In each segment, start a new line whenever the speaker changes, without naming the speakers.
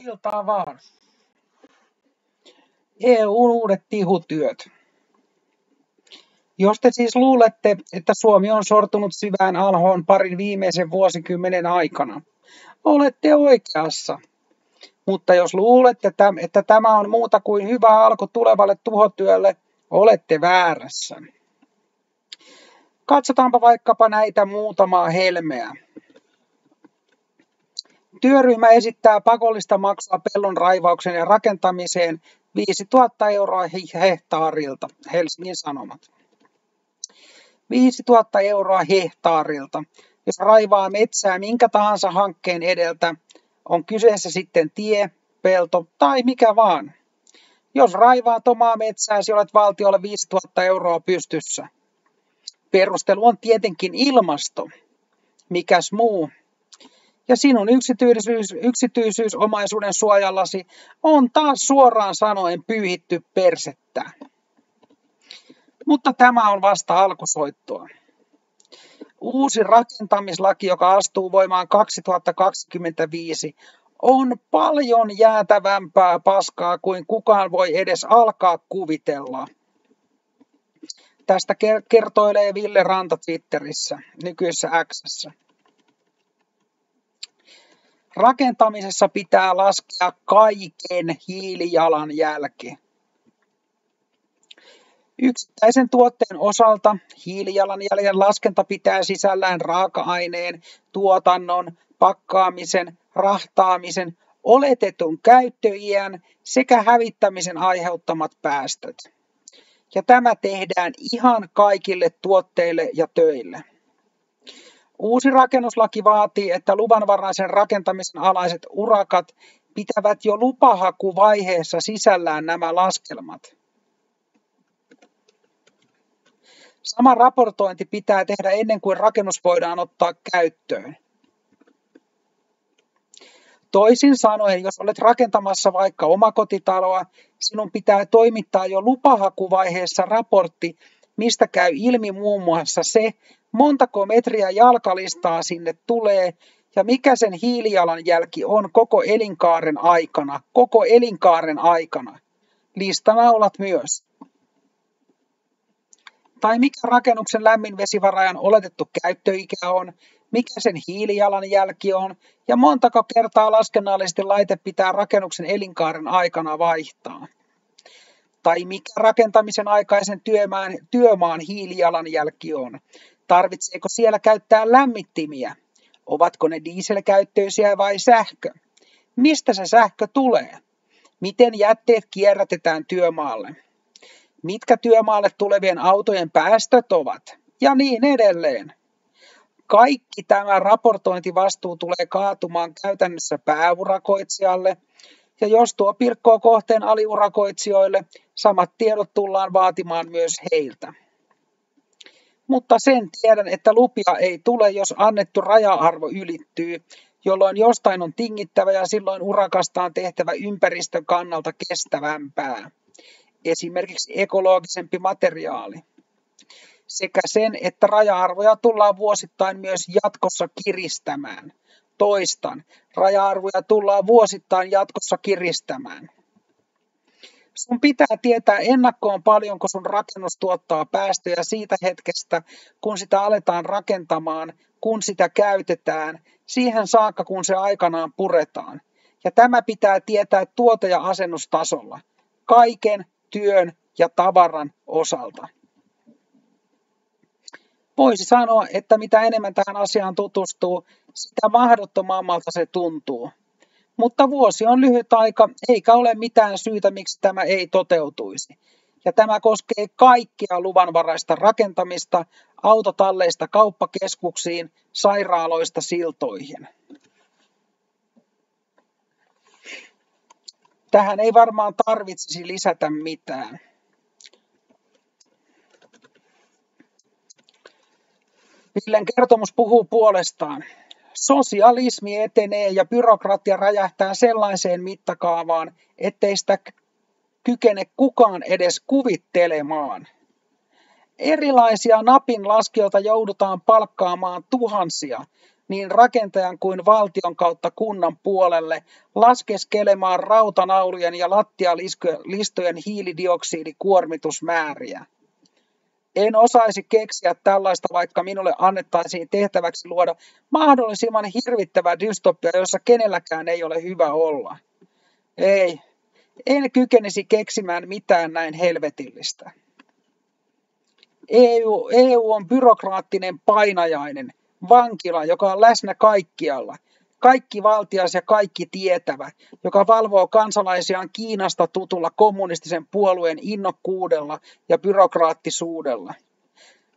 Iltaa vaan. EUn uudet tihutyöt. Jos te siis luulette, että Suomi on sortunut syvään alhoon parin viimeisen vuosikymmenen aikana, olette oikeassa. Mutta jos luulette, että tämä on muuta kuin hyvä alku tulevalle tuhotyölle, olette väärässä. Katsotaanpa vaikkapa näitä muutamaa helmeä. Työryhmä esittää pakollista maksua pellon raivauksen ja rakentamiseen 5000 euroa hehtaarilta, Helsingin Sanomat. 5000 euroa hehtaarilta. Jos raivaa metsää minkä tahansa hankkeen edeltä, on kyseessä sitten tie, pelto tai mikä vaan. Jos raivaat omaa metsääsi, olet valtiolle 5000 euroa pystyssä. Perustelu on tietenkin ilmasto. Mikäs muu? Ja sinun yksityisyys, yksityisyysomaisuuden suojallasi on taas suoraan sanoen pyyhitty persettä. Mutta tämä on vasta alkusoittoa. Uusi rakentamislaki, joka astuu voimaan 2025, on paljon jäätävämpää paskaa kuin kukaan voi edes alkaa kuvitella. Tästä kertoilee Ville Ranta Twitterissä, nykyisessä Xssä. Rakentamisessa pitää laskea kaiken hiilijalanjälki. Yksittäisen tuotteen osalta hiilijalanjäljen laskenta pitää sisällään raaka-aineen, tuotannon, pakkaamisen, rahtaamisen, oletetun käyttöiän sekä hävittämisen aiheuttamat päästöt. Ja tämä tehdään ihan kaikille tuotteille ja töille. Uusi rakennuslaki vaatii, että luvanvaraisen rakentamisen alaiset urakat pitävät jo lupahakuvaiheessa sisällään nämä laskelmat. Sama raportointi pitää tehdä ennen kuin rakennus voidaan ottaa käyttöön. Toisin sanoen, jos olet rakentamassa vaikka omakotitaloa, sinun pitää toimittaa jo lupahakuvaiheessa raportti, mistä käy ilmi muun muassa se, montako metriä jalkalistaa sinne tulee ja mikä sen hiilijalanjälki on koko elinkaaren aikana, koko elinkaaren aikana. Listanaulat myös. Tai mikä rakennuksen lämminvesivarajan oletettu käyttöikä on, mikä sen hiilijalanjälki on ja montako kertaa laskennallisesti laite pitää rakennuksen elinkaaren aikana vaihtaa. Tai mikä rakentamisen aikaisen työmaan, työmaan hiilijalanjälki on. Tarvitseeko siellä käyttää lämmittimiä? Ovatko ne dieselkäyttöisiä vai sähkö? Mistä se sähkö tulee? Miten jätteet kierrätetään työmaalle? Mitkä työmaalle tulevien autojen päästöt ovat? Ja niin edelleen. Kaikki tämä raportointivastuu tulee kaatumaan käytännössä pääurakoitsijalle, ja jos tuo pilkkoo kohteen aliurakoitsijoille, samat tiedot tullaan vaatimaan myös heiltä. Mutta sen tiedän, että lupia ei tule, jos annettu raja-arvo ylittyy, jolloin jostain on tingittävä ja silloin urakasta on tehtävä ympäristön kannalta kestävämpää. Esimerkiksi ekologisempi materiaali sekä sen, että raja-arvoja tullaan vuosittain myös jatkossa kiristämään. Toistan, raja-arvoja tullaan vuosittain jatkossa kiristämään. Sun pitää tietää ennakkoon paljonko sun rakennus tuottaa päästöjä siitä hetkestä, kun sitä aletaan rakentamaan, kun sitä käytetään, siihen saakka kun se aikanaan puretaan. Ja tämä pitää tietää tuote- ja asennustasolla, kaiken työn ja tavaran osalta. Voisi sanoa, että mitä enemmän tähän asiaan tutustuu, sitä mahdottomammalta se tuntuu. Mutta vuosi on lyhyt aika, eikä ole mitään syytä, miksi tämä ei toteutuisi. Ja tämä koskee kaikkia luvanvaraista rakentamista, autotalleista kauppakeskuksiin, sairaaloista siltoihin. Tähän ei varmaan tarvitsisi lisätä mitään. Villen kertomus puhuu puolestaan. Sosialismi etenee ja byrokratia räjähtää sellaiseen mittakaavaan, ettei sitä kykene kukaan edes kuvittelemaan. Erilaisia napinlaskijoita joudutaan palkkaamaan tuhansia, niin rakentajan kuin valtion kautta kunnan puolelle laskeskelemaan rautanaulujen ja lattialistojen hiilidioksidikuormitusmääriä. En osaisi keksiä tällaista, vaikka minulle annettaisiin tehtäväksi luoda mahdollisimman hirvittävä dystopia, jossa kenelläkään ei ole hyvä olla. Ei, en kykenisi keksimään mitään näin helvetillistä. EU, EU on byrokraattinen painajainen, vankila, joka on läsnä kaikkialla, kaikki valtias ja kaikki tietävä, joka valvoo kansalaisiaan Kiinasta tutulla kommunistisen puolueen innokkuudella ja byrokraattisuudella.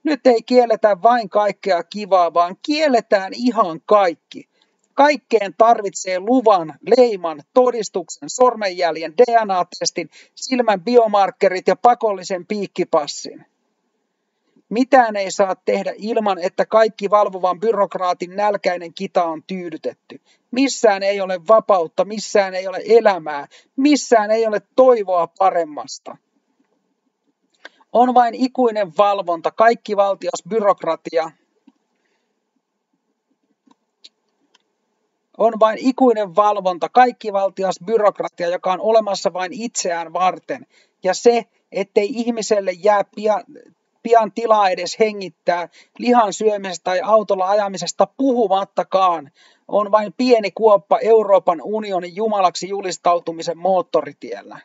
Nyt ei kielletä vain kaikkea kivaa, vaan kielletään ihan kaikki. Kaikkeen tarvitsee luvan, leiman, todistuksen, sormenjäljen, DNA-testin, silmän biomarkkerit ja pakollisen piikkipassin. Mitään ei saa tehdä ilman, että kaikki valvovan byrokraatin nälkäinen kita on tyydytetty. Missään ei ole vapautta, missään ei ole elämää, missään ei ole toivoa paremmasta. On vain ikuinen valvonta, kaikki valtios byrokratia. On vain ikuinen valvonta, kaikki valtias byrokratia, joka on olemassa vain itseään varten. Ja se, ettei ihmiselle jää pian, pian tilaa edes hengittää, lihan syömisestä tai autolla ajamisesta puhumattakaan, on vain pieni kuoppa Euroopan unionin jumalaksi julistautumisen moottoritiellä.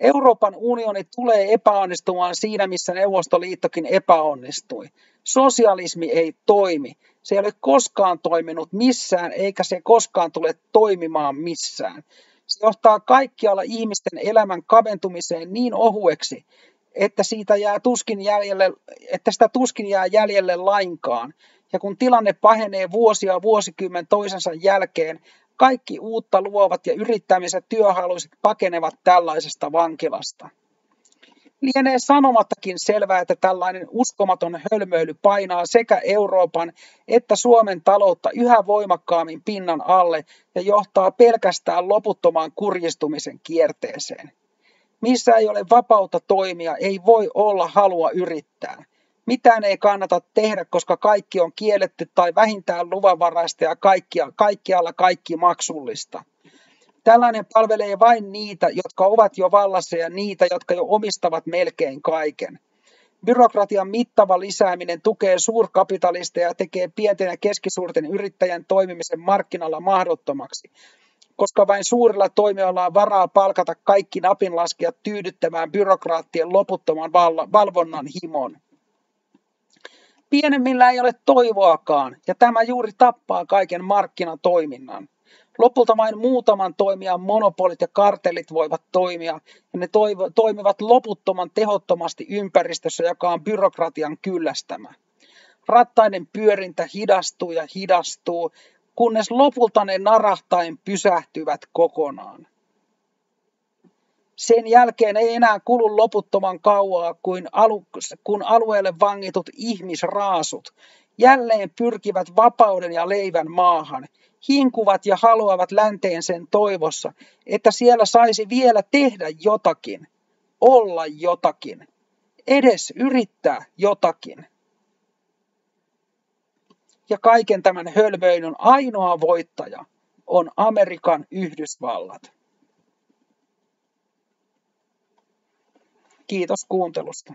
Euroopan unioni tulee epäonnistumaan siinä, missä Neuvostoliittokin epäonnistui. Sosialismi ei toimi. Se ei ole koskaan toiminut missään, eikä se koskaan tule toimimaan missään. Se johtaa kaikkialla ihmisten elämän kaventumiseen niin ohueksi, että, siitä jää tuskin jäljelle, että sitä tuskin jää jäljelle lainkaan. Ja kun tilanne pahenee vuosia vuosikymmen toisensa jälkeen, kaikki uutta luovat ja yrittämiset työhaluiset pakenevat tällaisesta vankilasta. Lienee sanomattakin selvää, että tällainen uskomaton hölmöily painaa sekä Euroopan että Suomen taloutta yhä voimakkaammin pinnan alle ja johtaa pelkästään loputtomaan kurjistumisen kierteeseen. Missä ei ole vapautta toimia, ei voi olla halua yrittää. Mitään ei kannata tehdä, koska kaikki on kielletty tai vähintään luvanvaraista ja kaikkia, kaikkialla kaikki maksullista. Tällainen palvelee vain niitä, jotka ovat jo vallassa ja niitä, jotka jo omistavat melkein kaiken. Byrokratian mittava lisääminen tukee suurkapitalisteja ja tekee pienten ja keskisuurten yrittäjän toimimisen markkinalla mahdottomaksi koska vain suurilla toimijoilla on varaa palkata kaikki napinlaskijat tyydyttämään byrokraattien loputtoman valvonnan himon. Pienemmillä ei ole toivoakaan, ja tämä juuri tappaa kaiken markkinatoiminnan. Lopulta vain muutaman toimijan monopolit ja kartellit voivat toimia, ja ne toivo, toimivat loputtoman tehottomasti ympäristössä, joka on byrokratian kyllästämä. Rattaiden pyörintä hidastuu ja hidastuu, kunnes lopulta ne narahtain pysähtyvät kokonaan. Sen jälkeen ei enää kulu loputtoman kauaa, kuin alu, kun alueelle vangitut ihmisraasut jälleen pyrkivät vapauden ja leivän maahan, hinkuvat ja haluavat länteen sen toivossa, että siellä saisi vielä tehdä jotakin, olla jotakin, edes yrittää jotakin ja kaiken tämän hölmöilyn ainoa voittaja on Amerikan Yhdysvallat. Kiitos kuuntelusta.